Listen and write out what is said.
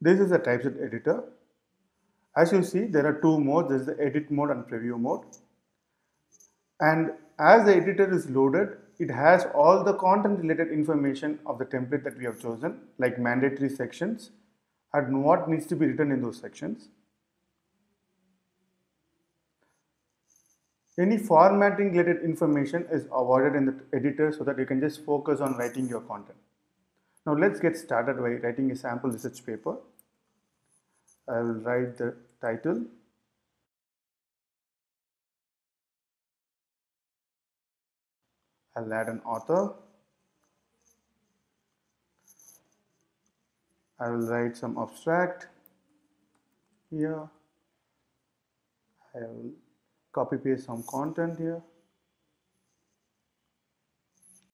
This is the typeset editor. As you see, there are two modes. There is the edit mode and preview mode. And as the editor is loaded, it has all the content related information of the template that we have chosen, like mandatory sections and what needs to be written in those sections. Any formatting related information is avoided in the editor so that you can just focus on writing your content. Now let's get started by writing a sample research paper. I will write the title. I'll add an author. I will write some abstract here. I will copy paste some content here.